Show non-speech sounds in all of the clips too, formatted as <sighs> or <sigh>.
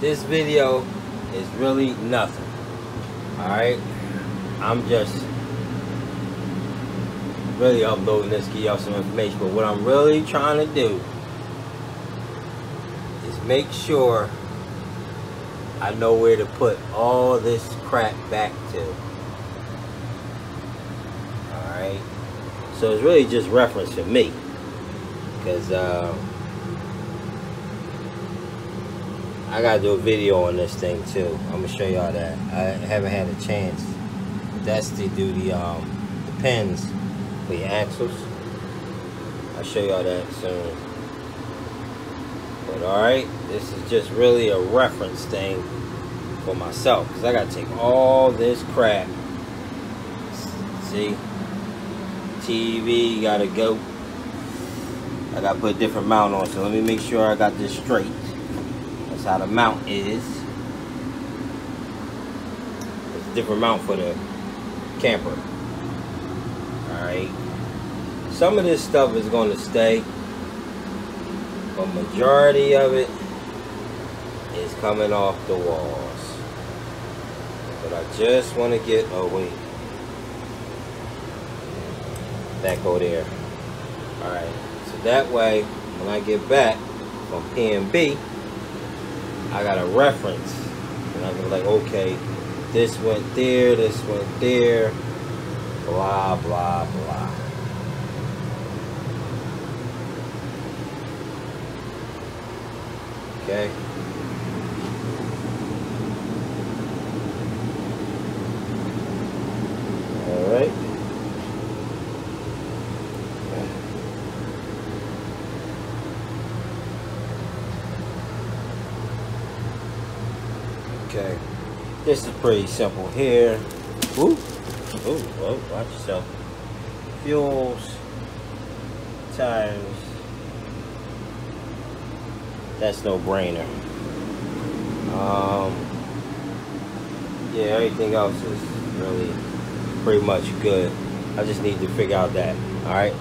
this video is really nothing. Alright? I'm just really uploading this, give y'all some information. But what I'm really trying to do is make sure I know where to put all this crap back to. Alright? So it's really just reference for me. Because, uh, I gotta do a video on this thing too. I'm gonna show y'all that. I haven't had a chance. That's to do the um the pins for your axles. I'll show y'all that soon. But alright, this is just really a reference thing for myself. Because I gotta take all this crap. See? TV gotta go. I gotta put a different mount on. So let me make sure I got this straight. That's how the mount is. It's a different mount for the camper. Alright. Some of this stuff is going to stay. But majority of it is coming off the walls. But I just want to get, away. wait. That go there. Alright. So that way, when I get back from PNB, I got a reference. And I can be like, okay, this went there, this went there, blah, blah, blah. Okay. All right. Okay. This is pretty simple here. Ooh. Ooh, oh, watch yourself. Fuels. Tires. That's no brainer. Um yeah, everything else is really pretty much good. I just need to figure out that. Alright.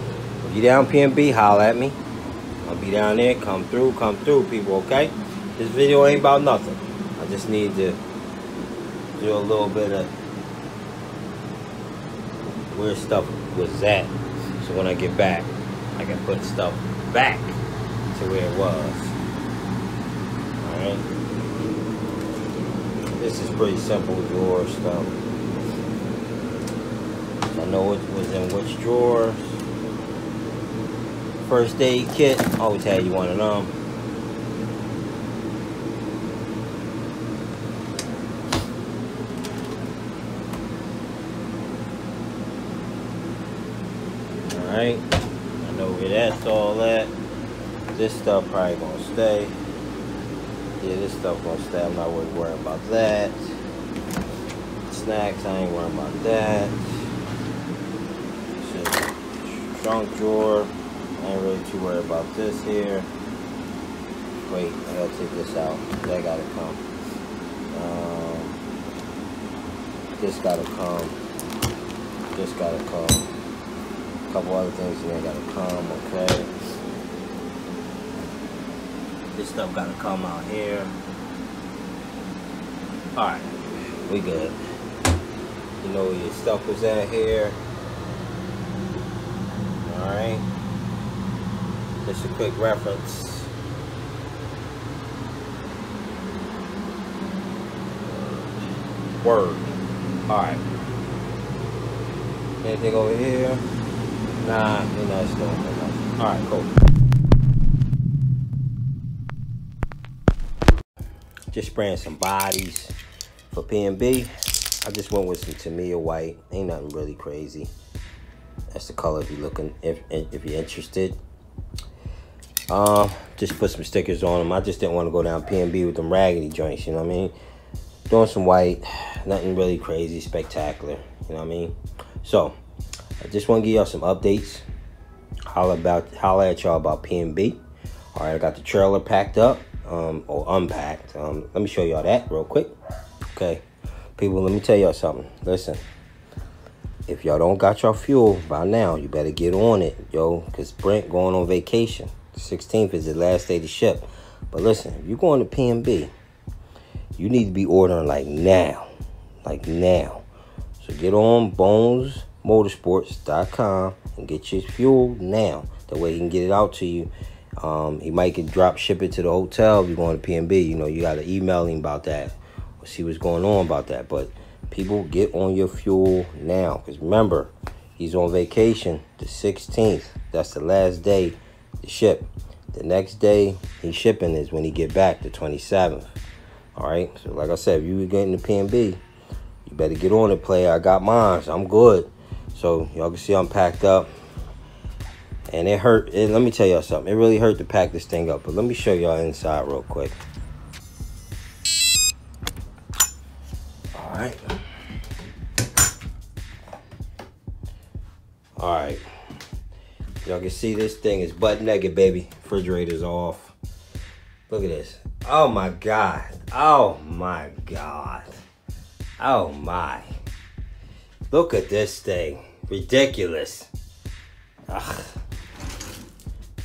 If you down PNB, holla at me. I'll be down there. Come through, come through, people, okay? This video ain't about nothing. Just need to do a little bit of weird stuff with that. So when I get back, I can put stuff back to where it was. Alright. This is pretty simple drawer stuff. I know what was in which drawers. First aid kit, always had you one of them. I know where that's all at. This stuff probably gonna stay. Yeah, this stuff gonna stay. I'm not really worried about that. Snacks, I ain't worried about that. Trunk drawer. I ain't really too worried about this here. Wait, I gotta take this out. That gotta come. Um, this gotta come. This gotta come. Couple other things here gotta come, okay. This stuff gotta come out here. Alright, we good. You know your stuff was at here. Alright. Just a quick reference. Word. Alright. Anything over here? Nah, you're not doing nothing. Alright, cool. Just spraying some bodies for PNB. I just went with some Tamiya white. Ain't nothing really crazy. That's the color if you're looking, if, if you're interested. Um, just put some stickers on them. I just didn't want to go down PNB with them raggedy joints, you know what I mean? Doing some white, <sighs> nothing really crazy, spectacular, you know what I mean? So, I just want to give y'all some updates. Holla about, holla at y'all about PNB. All right, I got the trailer packed up, um, or unpacked. Um, let me show y'all that real quick. Okay, people, let me tell y'all something. Listen, if y'all don't got your fuel by now, you better get on it, yo, because Brent going on vacation. The 16th is the last day to ship. But listen, if you're going to PNB, you need to be ordering like now. Like now. So get on bonesmotorsports.com and get your fuel now. That way he can get it out to you. Um, he might get drop ship it to the hotel if you're going to PNB. You know, you got to email him about that see what's going on about that. But people get on your fuel now because remember, he's on vacation the 16th. That's the last day to ship. The next day he's shipping is when he get back the 27th. All right. So like I said, if you getting the PNB, you better get on it, player. I got mine. So I'm good. So y'all can see I'm packed up. And it hurt. It, let me tell y'all something. It really hurt to pack this thing up. But let me show y'all inside real quick. All right. All right. Y'all can see this thing is butt naked, baby. Refrigerator's off. Look at this. Oh my God. Oh my God. Oh my. Look at this thing. Ridiculous. Ugh.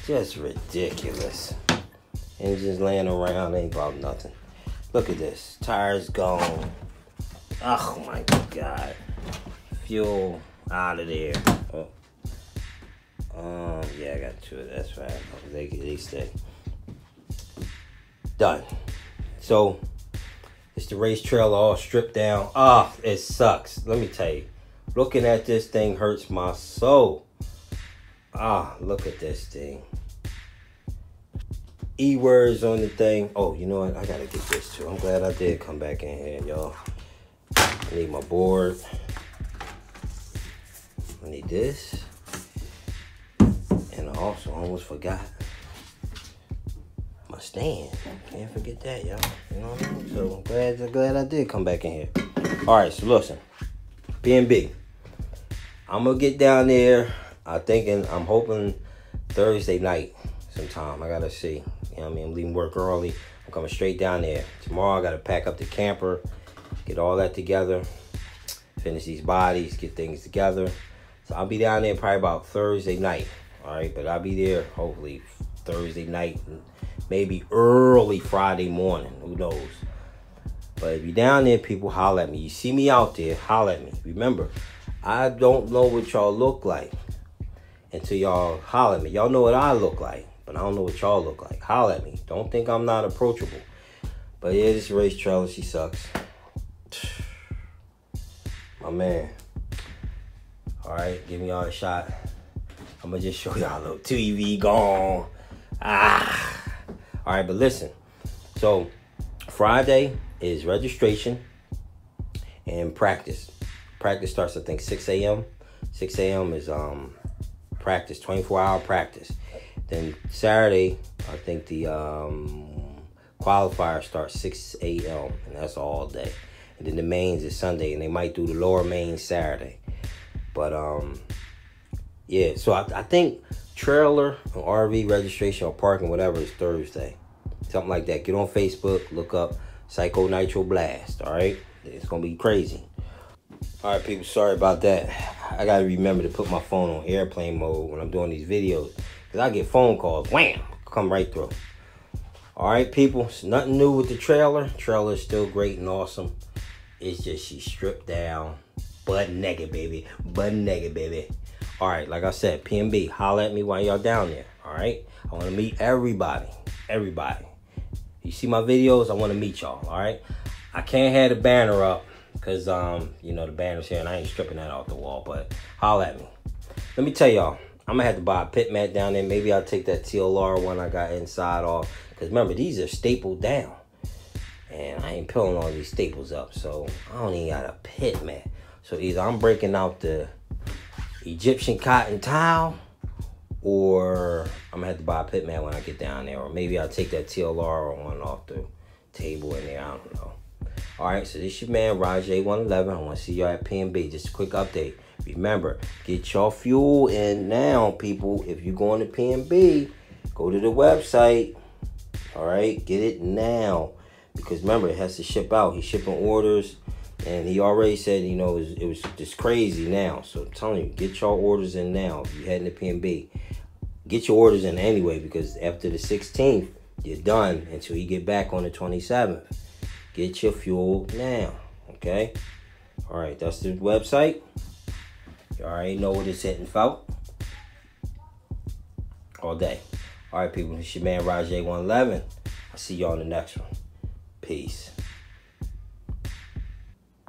Just ridiculous. Engines laying around ain't about nothing. Look at this. Tires gone. Oh my god. Fuel out of there. Oh. Um, yeah, I got two of that's right. They, they stay. Done. So, it's the race trailer all stripped down. Ah, oh, it sucks. Let me tell you. Looking at this thing hurts my soul. Ah, look at this thing. E words on the thing. Oh, you know what? I gotta get this too. I'm glad I did come back in here, y'all. I need my board. I need this. And I also almost forgot my stand. Can't forget that, y'all. You know what I mean? So I'm glad, I'm glad I did come back in here. All right, so listen. PNB. I'm gonna get down there. I'm thinking, I'm hoping Thursday night sometime. I gotta see. You know what I mean? I'm leaving work early. I'm coming straight down there. Tomorrow I gotta pack up the camper, get all that together, finish these bodies, get things together. So I'll be down there probably about Thursday night. All right, but I'll be there hopefully Thursday night, maybe early Friday morning. Who knows? But if you're down there, people holler at me. You see me out there, holler at me. Remember, I don't know what y'all look like until y'all holler at me. Y'all know what I look like, but I don't know what y'all look like. Holler at me. Don't think I'm not approachable. But yeah, this race trailer, she sucks. <sighs> My man. Alright, give me y'all a shot. I'm gonna just show y'all a little TV gone. Ah. Alright, but listen. So Friday is registration and practice. Practice starts I think 6 a.m. 6 a.m. is um practice, 24 hour practice. Then Saturday, I think the um, qualifier starts 6 a.m. and that's all day. And then the mains is Sunday, and they might do the lower main Saturday. But um, yeah. So I, I think trailer or RV registration or parking, whatever, is Thursday, something like that. Get on Facebook, look up Psycho Nitro Blast. All right, it's gonna be crazy. All right, people. Sorry about that. I gotta remember to put my phone on airplane mode when I'm doing these videos. Cause I get phone calls, wham, come right through. All right, people, it's nothing new with the trailer. Trailer is still great and awesome. It's just she stripped down, butt naked, baby, butt naked, baby. All right, like I said, PNB, holla at me while y'all down there. All right, I want to meet everybody, everybody. You see my videos, I want to meet y'all. All right, I can't have the banner up because um, you know the banner's here, and I ain't stripping that off the wall. But holla at me. Let me tell y'all, I'm gonna have to buy a pit mat down there. Maybe I'll take that TLR one I got inside off. Cause remember, these are stapled down. And I ain't pulling all these staples up. So I don't even got a pit mat. So either I'm breaking out the Egyptian cotton towel or I'm gonna have to buy a pit mat when I get down there. Or maybe I'll take that TLR one off the table in there. I don't know. Alright, so this your man Rajay111. I want to see y'all at PNB. Just a quick update. Remember, get your fuel in now, people. If you're going to PNB, go to the website. All right, get it now. Because remember, it has to ship out. He's shipping orders. And he already said, you know, it was, it was just crazy now. So I'm telling you, get your orders in now. If you're heading to PNB, get your orders in anyway. Because after the 16th, you're done until you get back on the 27th. Get your fuel now. Okay? All right, that's the website. You already know what it's hitting for. All day. All right, people. It's your man Rajay 111. I'll see y'all in the next one. Peace.